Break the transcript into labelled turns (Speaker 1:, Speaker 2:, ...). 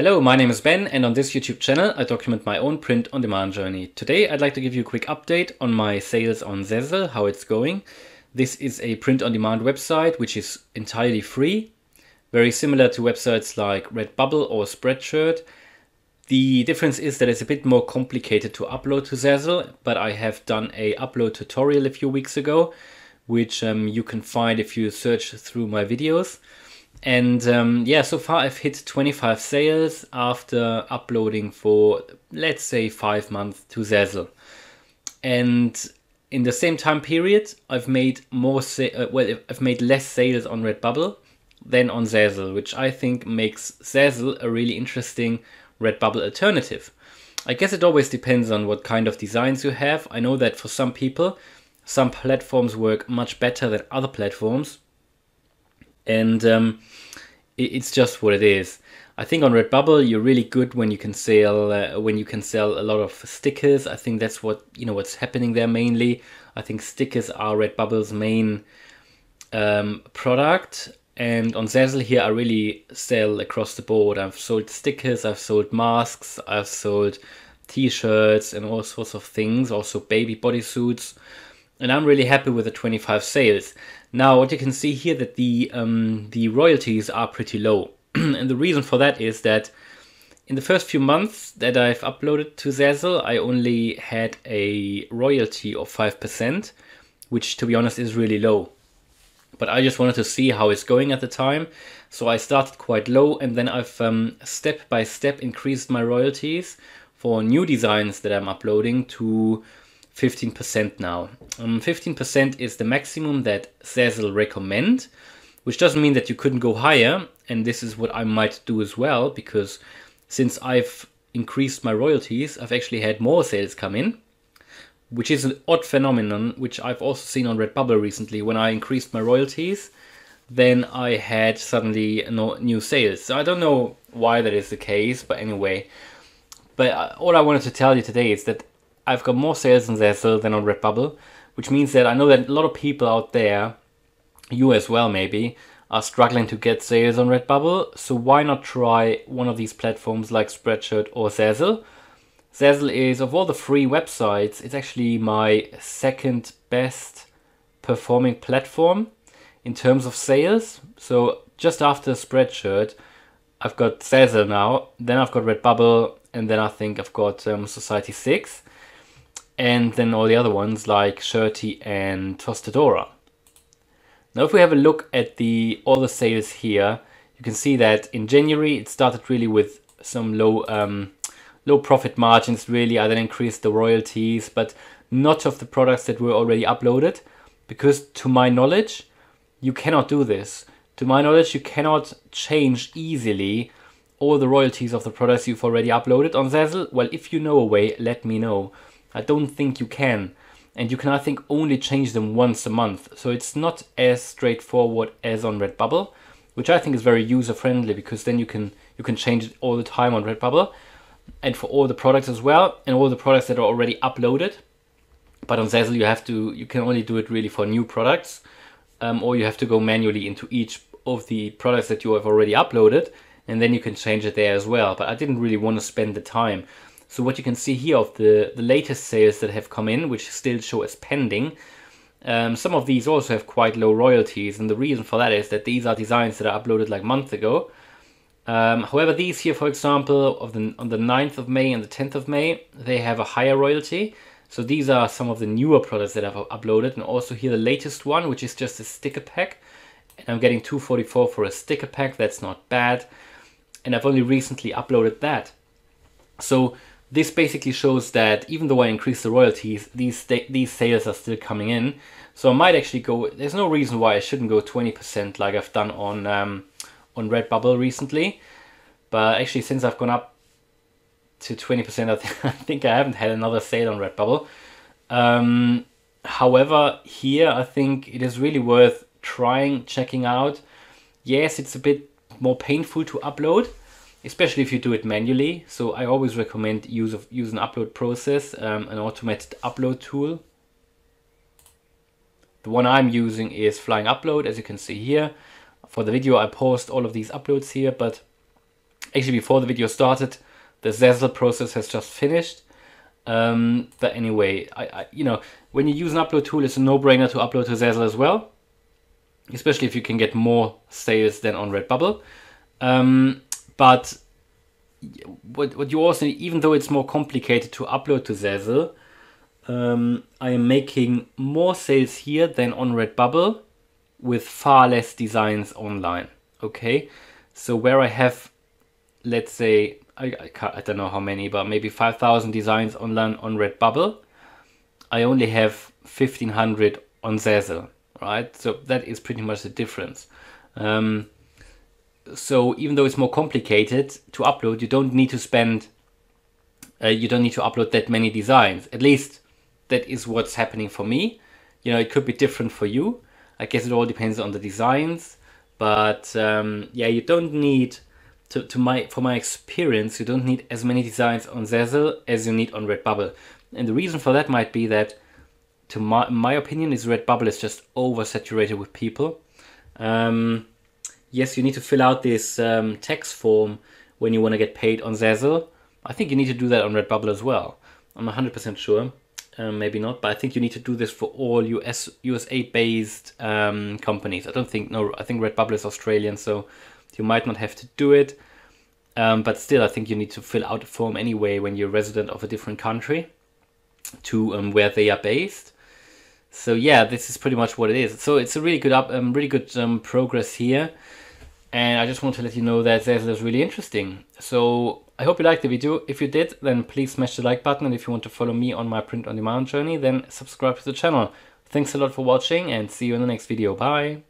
Speaker 1: Hello, my name is Ben and on this YouTube channel I document my own print-on-demand journey. Today I'd like to give you a quick update on my sales on Zazzle, how it's going. This is a print-on-demand website which is entirely free, very similar to websites like Redbubble or Spreadshirt. The difference is that it's a bit more complicated to upload to Zazzle, but I have done a upload tutorial a few weeks ago, which um, you can find if you search through my videos. And um, yeah, so far I've hit 25 sales after uploading for, let's say, five months to Zazzle. And in the same time period, I've made more, uh, well, I've made less sales on Redbubble than on Zazzle, which I think makes Zazzle a really interesting Redbubble alternative. I guess it always depends on what kind of designs you have. I know that for some people, some platforms work much better than other platforms and um, it, it's just what it is. I think on Redbubble you're really good when you can sell uh, when you can sell a lot of stickers. I think that's what you know what's happening there mainly. I think stickers are Redbubble's main um, product. And on Zazzle here, I really sell across the board. I've sold stickers, I've sold masks, I've sold t-shirts and all sorts of things, also baby bodysuits. And I'm really happy with the 25 sales. Now, what you can see here that the um, the royalties are pretty low, and the reason for that is that in the first few months that I've uploaded to Zazzle, I only had a royalty of five percent, which to be honest is really low. But I just wanted to see how it's going at the time, so I started quite low, and then I've um, step by step increased my royalties for new designs that I'm uploading to 15% now. 15% um, is the maximum that Zazzle recommend, which doesn't mean that you couldn't go higher. And this is what I might do as well, because since I've increased my royalties, I've actually had more sales come in, which is an odd phenomenon, which I've also seen on Redbubble recently. When I increased my royalties, then I had suddenly no new sales. So I don't know why that is the case, but anyway. But uh, all I wanted to tell you today is that I've got more sales on Zazzle than on Redbubble, which means that I know that a lot of people out there, you as well maybe, are struggling to get sales on Redbubble. So why not try one of these platforms like Spreadshirt or Zazzle? Zazzle is, of all the free websites, it's actually my second best performing platform in terms of sales. So just after Spreadshirt, I've got Zazzle now, then I've got Redbubble, and then I think I've got um, Society 6 and then all the other ones like Shirtee and Tostadora. Now if we have a look at the all the sales here, you can see that in January it started really with some low um, low profit margins really. I then increased the royalties, but not of the products that were already uploaded, because to my knowledge, you cannot do this. To my knowledge, you cannot change easily all the royalties of the products you've already uploaded on Zazzle. Well, if you know a way, let me know. I don't think you can. And you can, I think, only change them once a month. So it's not as straightforward as on Redbubble, which I think is very user friendly because then you can you can change it all the time on Redbubble and for all the products as well and all the products that are already uploaded. But on Zazzle you have to you can only do it really for new products um, or you have to go manually into each of the products that you have already uploaded and then you can change it there as well. But I didn't really want to spend the time. So what you can see here of the, the latest sales that have come in, which still show as pending, um, some of these also have quite low royalties, and the reason for that is that these are designs that are uploaded like months ago. Um, however, these here, for example, of the, on the 9th of May and the 10th of May, they have a higher royalty. So these are some of the newer products that I've uploaded, and also here the latest one, which is just a sticker pack. And I'm getting 244 for a sticker pack, that's not bad. And I've only recently uploaded that. So this basically shows that even though I increase the royalties, these these sales are still coming in. So I might actually go. There's no reason why I shouldn't go 20% like I've done on um, on Redbubble recently. But actually, since I've gone up to 20%, I, th I think I haven't had another sale on Redbubble. Um, however, here I think it is really worth trying, checking out. Yes, it's a bit more painful to upload, especially if you do it manually. So I always recommend use of use an upload process, um, an automated upload tool. The one I'm using is Flying Upload, as you can see here. For the video, I post all of these uploads here, but actually before the video started, the Zazzle process has just finished. Um, but anyway, I, I, you know, when you use an upload tool, it's a no-brainer to upload to Zazzle as well, especially if you can get more sales than on Redbubble. Um, but what, what you also, even though it's more complicated to upload to Zazzle, um, I am making more sales here than on Redbubble with far less designs online. Okay, so where I have, let's say, I, I, I don't know how many, but maybe 5,000 designs online on Redbubble, I only have 1,500 on Zazzle, right? So that is pretty much the difference. Um, so even though it's more complicated to upload, you don't need to spend, uh, you don't need to upload that many designs. At least that is what's happening for me. You know, it could be different for you. I guess it all depends on the designs, but um, yeah, you don't need to, to my for my experience, you don't need as many designs on Zazzle as you need on Redbubble. And the reason for that might be that, to my, my opinion, is Redbubble is just oversaturated with people. Um, yes, you need to fill out this um, text form when you want to get paid on Zazzle. I think you need to do that on Redbubble as well. I'm 100% sure. Um, maybe not, but I think you need to do this for all US USA based um, companies. I don't think no, I think Redbubble is Australian, so you might not have to do it. Um, but still, I think you need to fill out a form anyway when you're a resident of a different country to um, where they are based. So yeah, this is pretty much what it is. So it's a really good up, um, really good um, progress here. And I just want to let you know that Zazzle is really interesting. So I hope you liked the video. If you did, then please smash the like button. And if you want to follow me on my print on demand journey, then subscribe to the channel. Thanks a lot for watching and see you in the next video. Bye.